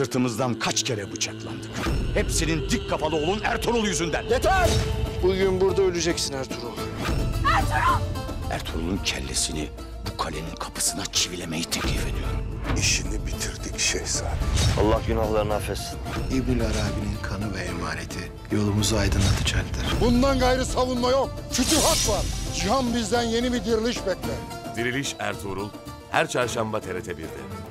Sırtımızdan kaç kere bıçaklandık. Hepsinin dik kafalı oğlun Ertuğrul yüzünden. Yeter! Bugün burada öleceksin Ertuğrul. Ertuğrul, Ertuğrul'un kellesini bu kalenin kapısına çivilemeyi teklif ediyorum. İşini bitirdik şehzade. Allah günahlarını affetsin. İbnül Arabi'nin kanı ve emaneti yolumuzu aydınlatacaktır. Bundan gayrı savunma yok. Fütühat var. Cihan bizden yeni bir diriliş bekler. Diriliş Ertuğrul her çarşamba TRT 1'de.